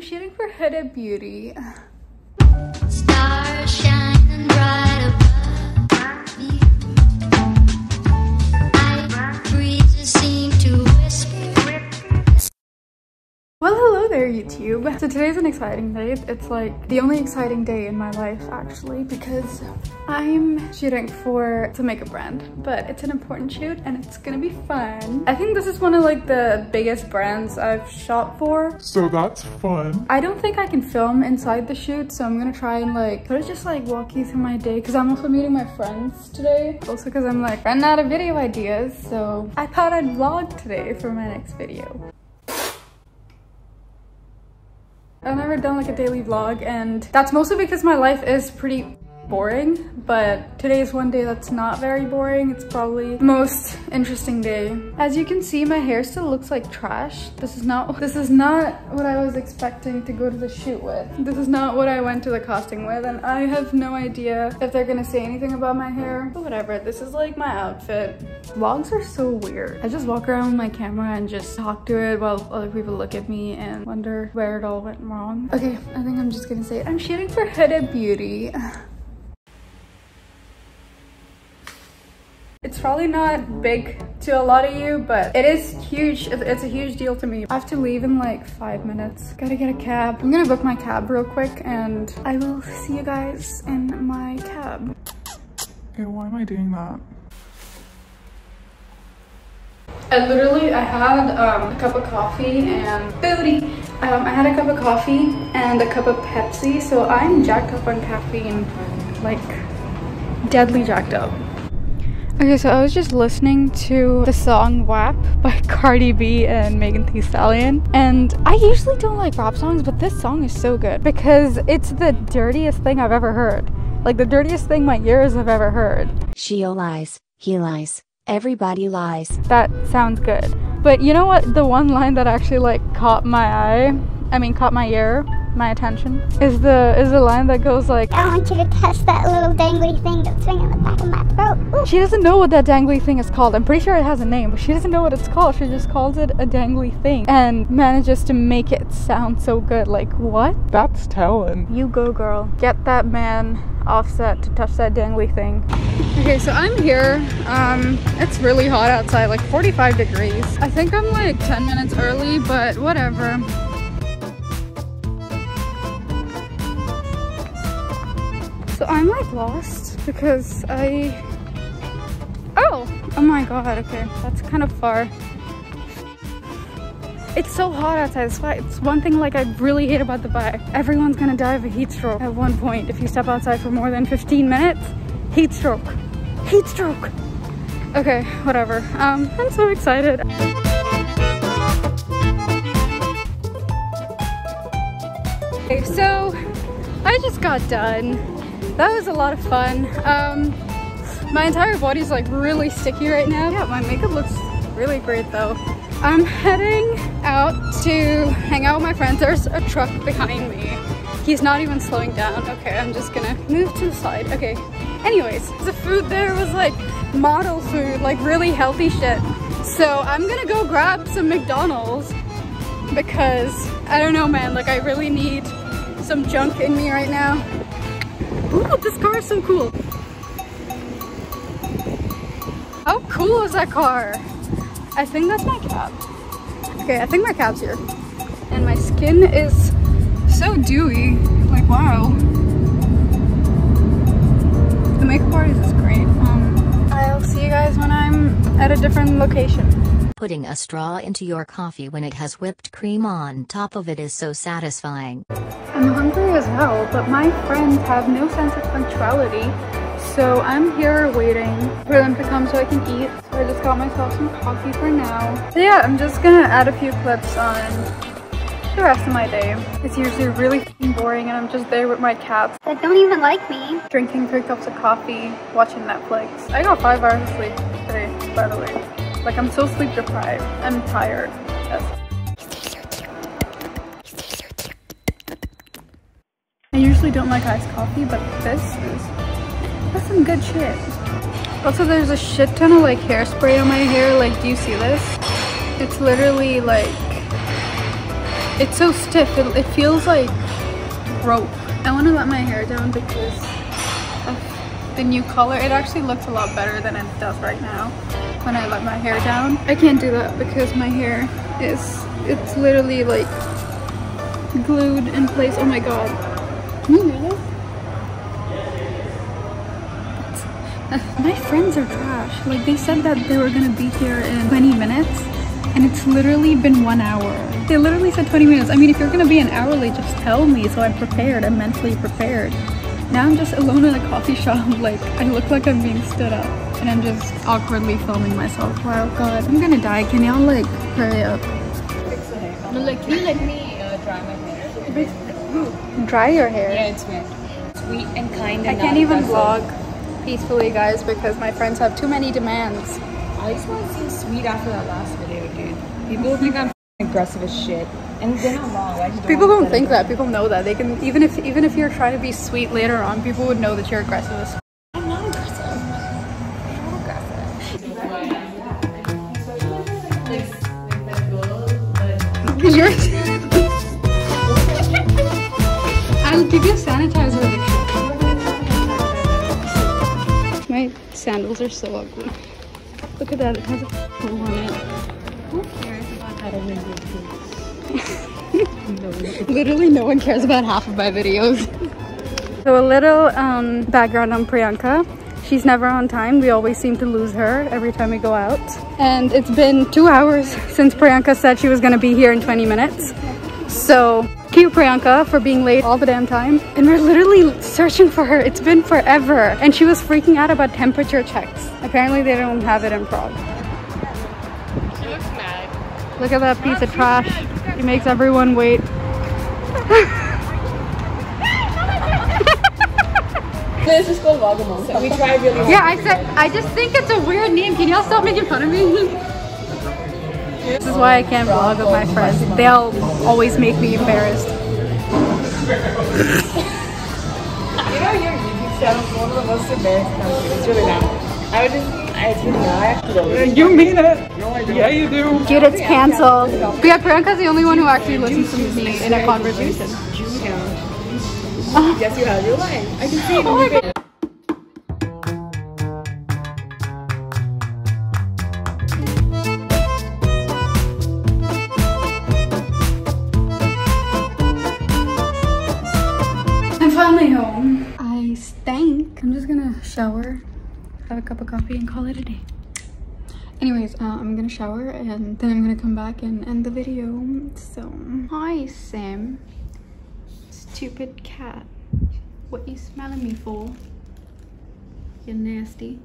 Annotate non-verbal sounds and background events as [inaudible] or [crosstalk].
I'm shooting for Huda Beauty. YouTube. So today's an exciting day. It's like the only exciting day in my life, actually, because I'm shooting for a makeup brand, but it's an important shoot and it's gonna be fun. I think this is one of like the biggest brands I've shot for. So that's fun. I don't think I can film inside the shoot, so I'm gonna try and like sort of just like walk you through my day because I'm also meeting my friends today. Also because I'm like running out of video ideas, so I thought I'd vlog today for my next video. I've never done like a daily vlog and that's mostly because my life is pretty boring but today is one day that's not very boring. It's probably the most interesting day. As you can see my hair still looks like trash. This is not this is not what i was expecting to go to the shoot with. This is not what i went to the casting with and i have no idea if they're gonna say anything about my hair. But whatever this is like my outfit. Vlogs are so weird. I just walk around with my camera and just talk to it while other people look at me and wonder where it all went wrong. Okay i think i'm just gonna say it. i'm shooting for Huda beauty [laughs] It's probably not big to a lot of you, but it is huge. It's a huge deal to me. I have to leave in like five minutes. Gotta get a cab. I'm gonna book my cab real quick and I will see you guys in my cab. Okay, why am I doing that? I literally, I had um, a cup of coffee and booty. Um, I had a cup of coffee and a cup of Pepsi, so I'm jacked up on caffeine, like deadly jacked up. Okay, so I was just listening to the song WAP [laughs] by Cardi B and Megan Thee Stallion. And I usually don't like rap songs, but this song is so good because it's the dirtiest thing I've ever heard. Like the dirtiest thing my ears have ever heard. She lies, he lies, everybody lies. That sounds good. But you know what? The one line that actually like caught my eye, I mean caught my ear, my attention, is the is the line that goes like I want you to touch that little dangly thing that's swinging on the back of my throat. Ooh. She doesn't know what that dangly thing is called. I'm pretty sure it has a name, but she doesn't know what it's called. She just calls it a dangly thing and manages to make it sound so good. Like, what? That's telling. You go, girl. Get that man Offset to touch that dangly thing. Okay, so I'm here. Um, it's really hot outside, like 45 degrees. I think I'm like 10 minutes early, but whatever. I'm like lost because I... Oh! Oh my god, okay. That's kind of far. It's so hot outside. It's, why, it's one thing like I really hate about Dubai. Everyone's gonna die of a heat stroke at one point if you step outside for more than 15 minutes. Heat stroke. Heat stroke. Okay, whatever. Um, I'm so excited. Okay, so I just got done. That was a lot of fun. Um, my entire body's like really sticky right now. Yeah, my makeup looks really great though. I'm heading out to hang out with my friends. There's a truck behind me. He's not even slowing down. Okay, I'm just gonna move to the side. Okay. Anyways, the food there was like model food, like really healthy shit. So I'm gonna go grab some McDonald's because I don't know, man. Like I really need some junk in me right now. Ooh, this car is so cool. How cool is that car? I think that's my cab. Okay, I think my cab's here. And my skin is so dewy. Like, wow. The makeup artist is great. Um, I'll see you guys when I'm at a different location. Putting a straw into your coffee when it has whipped cream on top of it is so satisfying. I'm hungry as hell, but my friends have no sense of punctuality. So I'm here waiting for them to come so I can eat. So I just got myself some coffee for now. So yeah, I'm just gonna add a few clips on the rest of my day. It's usually really boring and I'm just there with my cats, That don't even like me. drinking three cups of coffee, watching Netflix. I got five hours of sleep today, by the way. Like I'm so sleep deprived. I'm tired. I usually don't like iced coffee, but this is that's some good shit. Also, there's a shit ton of like hairspray on my hair. Like, do you see this? It's literally like It's so stiff. It, it feels like rope. I want to let my hair down because of the new color. It actually looks a lot better than it does right now when I let my hair down. I can't do that because my hair is, it's literally like glued in place. Oh my god. Can you hear this? [laughs] My friends are trash. Like they said that they were gonna be here in 20 minutes and it's literally been one hour. They literally said 20 minutes. I mean, if you're gonna be an hour late, just tell me so I'm prepared. I'm mentally prepared. Now I'm just alone in a coffee shop. [laughs] Like I look like I'm being stood up and I'm just awkwardly filming myself. Wow, God, I'm gonna die. Can y'all like hurry up? No, like, can you let me uh, dry my hair? Dry your hair. Yeah, it's wet. Sweet and kind I can't even vlog peacefully, guys, because my friends have too many demands. I just want to seem sweet after that last video, dude. People think I'm aggressive as shit. And they're not wrong. I just People don't think that. People know that. They can even if even if you're trying to be sweet later on, people would know that you're aggressive. as give you a sanitizer addiction. My sandals are so ugly. Look at that. It has a hole on it. Who cares about your [laughs] Literally, no one cares about half of my videos. So a little um, background on Priyanka. She's never on time. We always seem to lose her every time we go out. And it's been two hours since Priyanka said she was gonna be here in 20 minutes. So cute Priyanka for being late all the damn time. And we're literally searching for her. It's been forever. And she was freaking out about temperature checks. Apparently they don't have it in Prague. She looks mad. Look at that piece of trash. He makes everyone wait. This is called Wagamon. So we try really hard. Yeah, I said, I just think it's a weird name. Can y'all stop making fun of me? [laughs] this is why I can't vlog with my friends. They'll always make me embarrassed. [laughs] You know your YouTube channel is one of the most embarrassing on It's really not. I would just, I, it's really not. I have to go. You mean it? Yeah, you do. Dude, it's canceled. But yeah, Priyanka's the only one who actually listens to me in a conversation. Yes, you have. You're lying. I can see it. Oh stank. I'm just gonna shower, have a cup of coffee, and call it a day. Anyways, uh, I'm gonna shower and then I'm gonna come back and end the video. So, hi Sam, stupid cat. What you smelling me for? You're nasty.